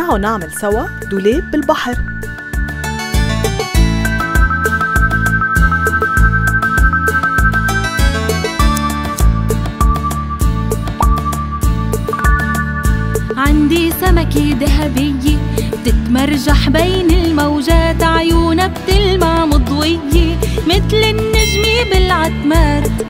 تعالوا نعمل سوا دولاب بالبحر. عندي سمكة ذهبية بتتمرجح بين الموجات عيونها بتلمع مضوية مثل النجمة بالعتمات